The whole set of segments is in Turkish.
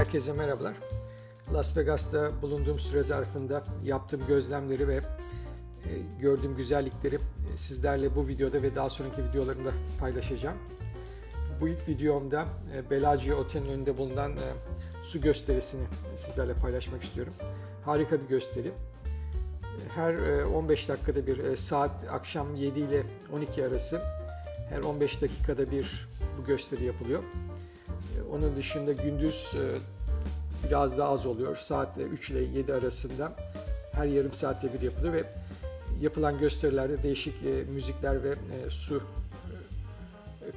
Herkese merhabalar. Las Vegas'ta bulunduğum süre zarfında yaptığım gözlemleri ve e, gördüğüm güzellikleri e, sizlerle bu videoda ve daha sonraki videolarımda paylaşacağım. Bu ilk videomda e, Bellagio Otel'in önünde bulunan su gösterisini sizlerle paylaşmak istiyorum. Harika bir gösteri. Her 15 dakikada bir saat akşam 7 ile 12 arası her 15 dakikada bir bu gösteri yapılıyor. Onun dışında gündüz biraz daha az oluyor. Saat 3 ile 7 arasında her yarım saatte bir yapılıyor ve yapılan gösterilerde değişik müzikler ve su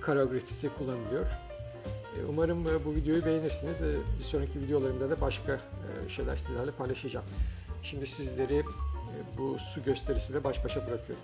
koreografisi kullanılıyor. Umarım bu videoyu beğenirsiniz. Bir sonraki videolarımda da başka şeyler sizlerle paylaşacağım. Şimdi sizleri bu su gösterisiyle baş başa bırakıyorum.